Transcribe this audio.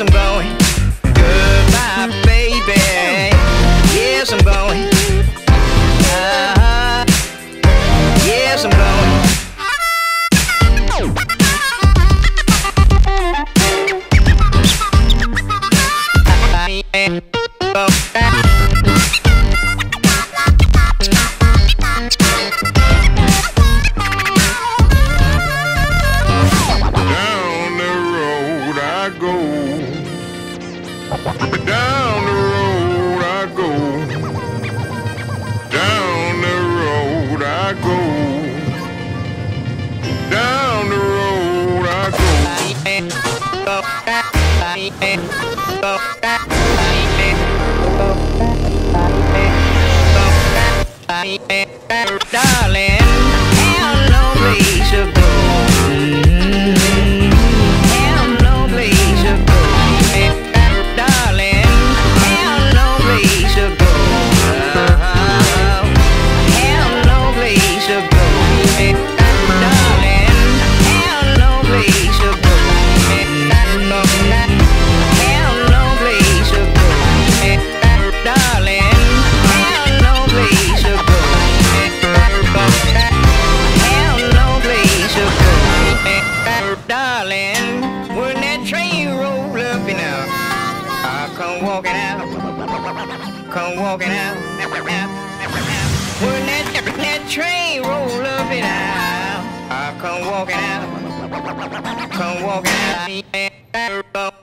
Yes, I'm going. Goodbye, baby. Yes, I'm going. Uh-huh. Yes, I'm going. Down the road I go. Down the road I go. Down the road I go. Down the road I go. Darling, Darling, when that train roll up and out, I come walking out, come walking out. When that, that train roll up and out, I come walking out, come walking out.